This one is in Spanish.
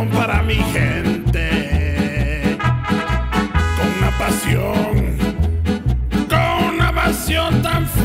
para mi gente. Con una pasión, con una pasión tan fuerte.